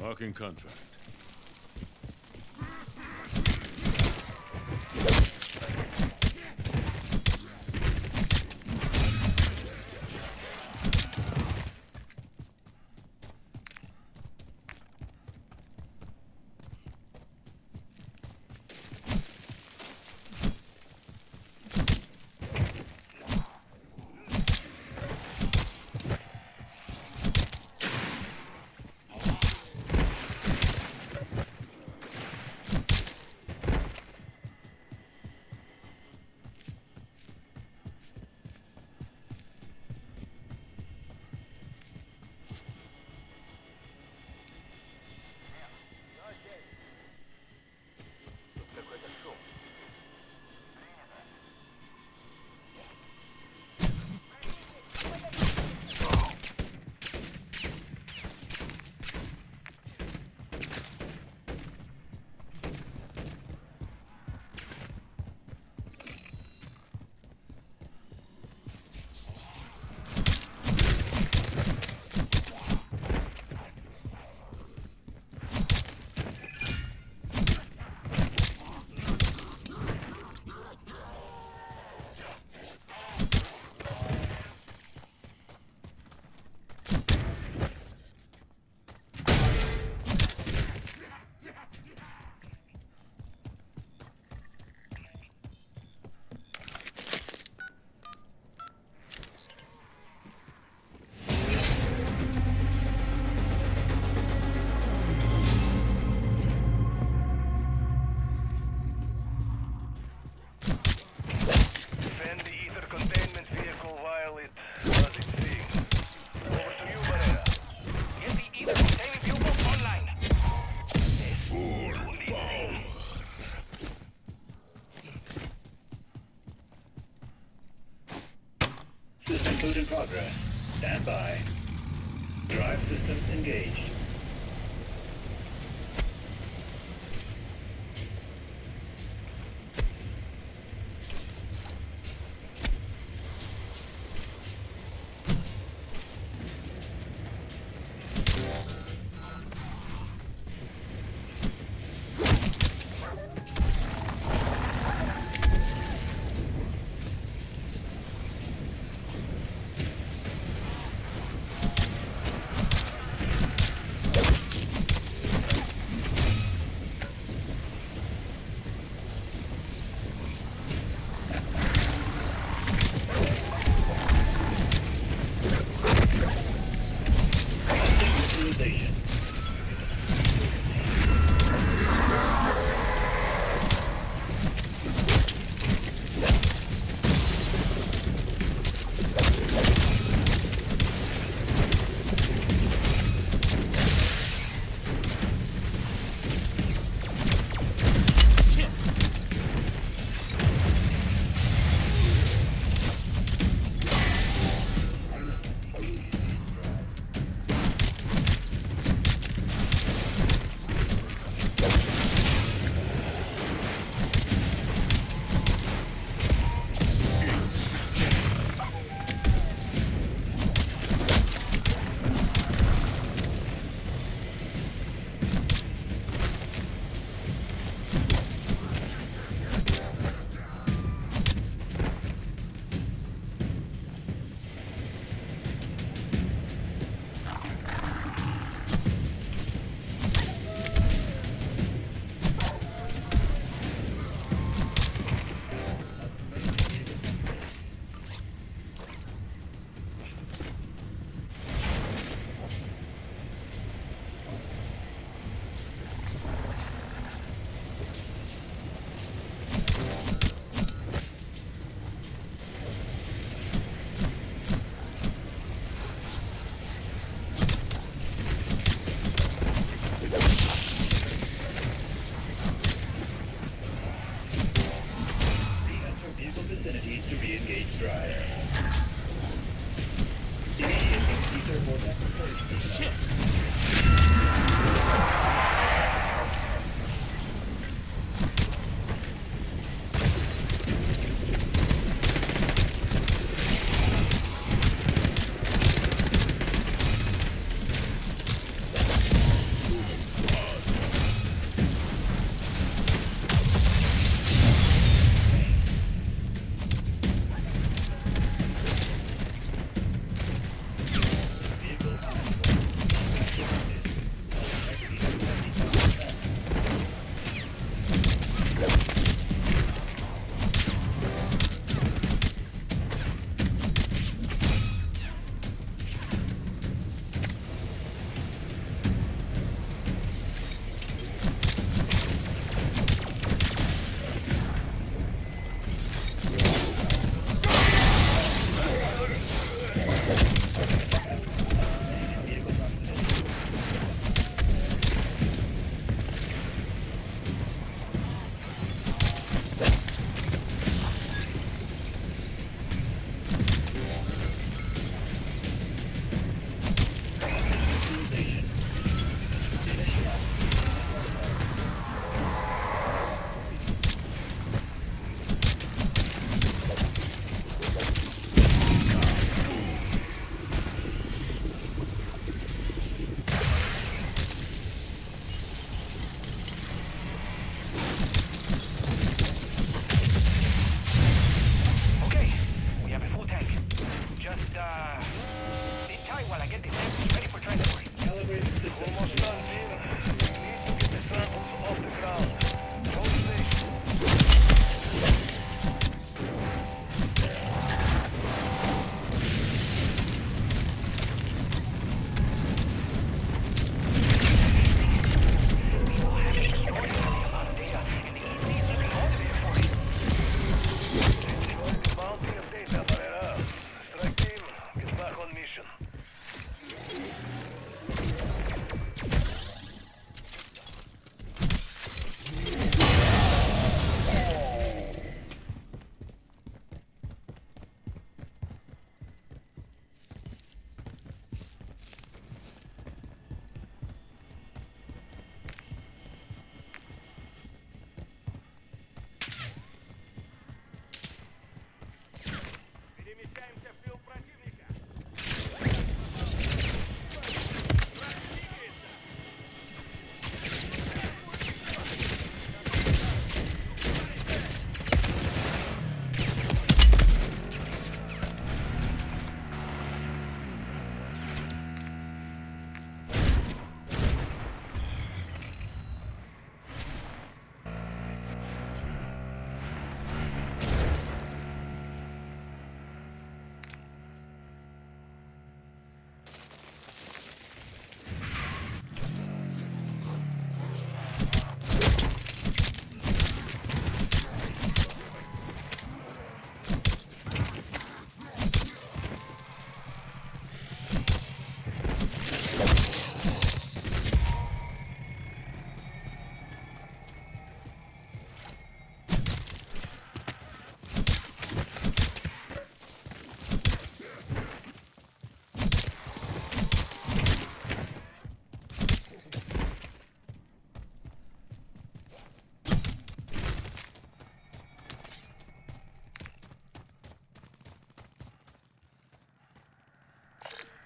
Marking contract.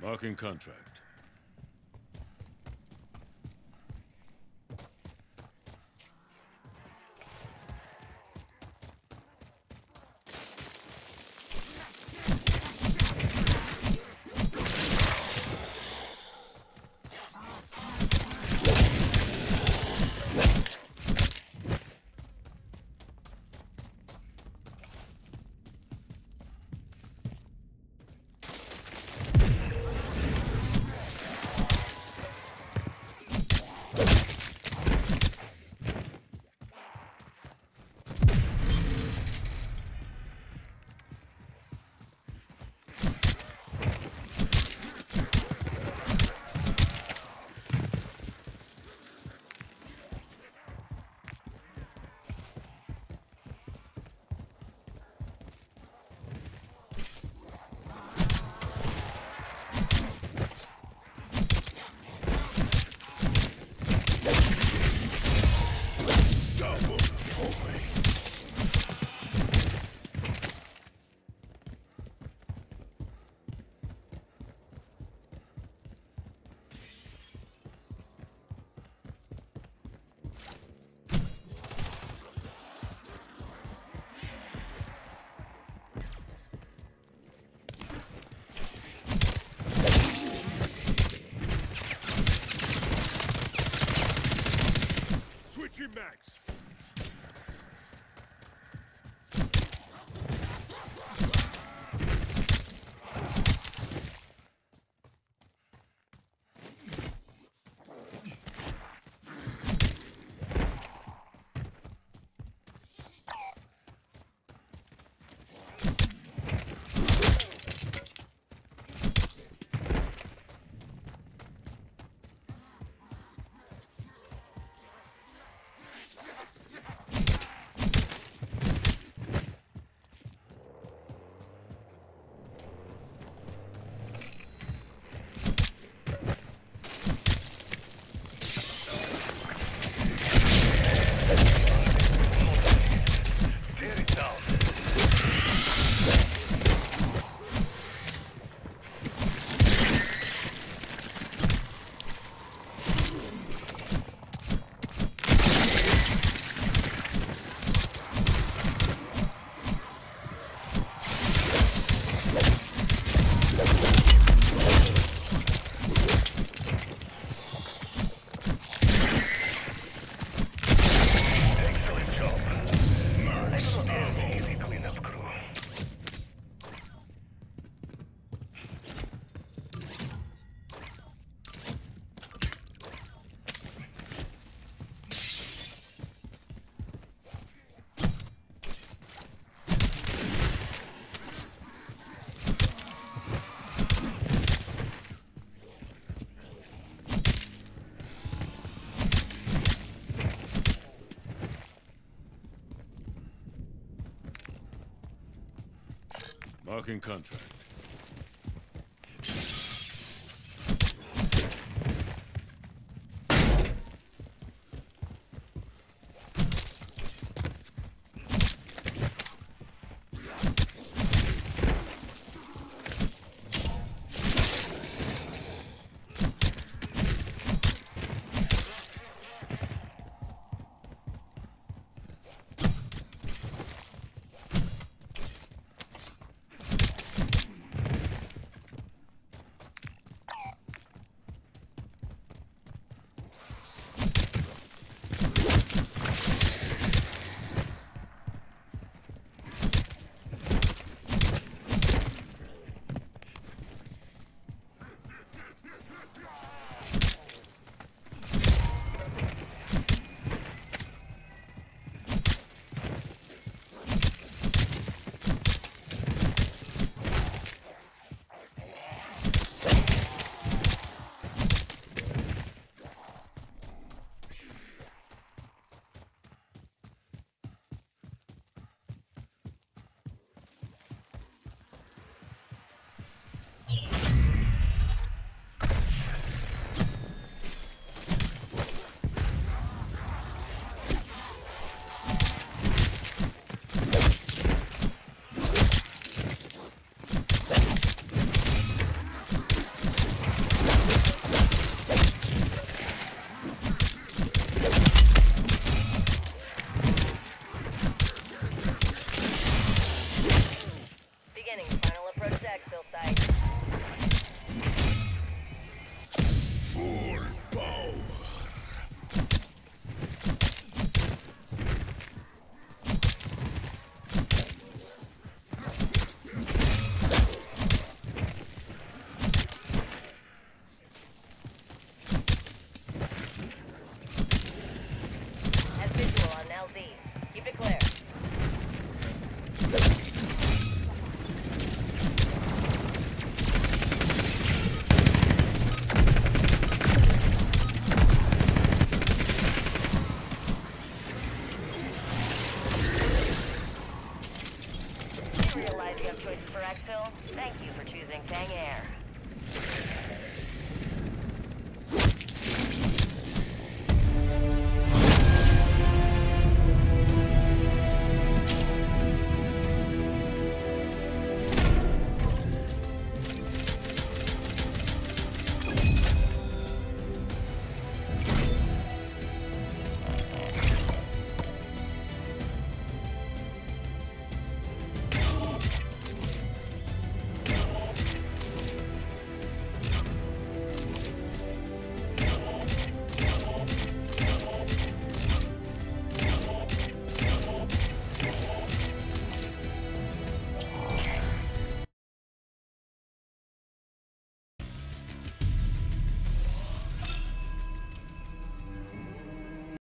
Marking contract. Marking contract. For exfil? Thank you for choosing Fang Air.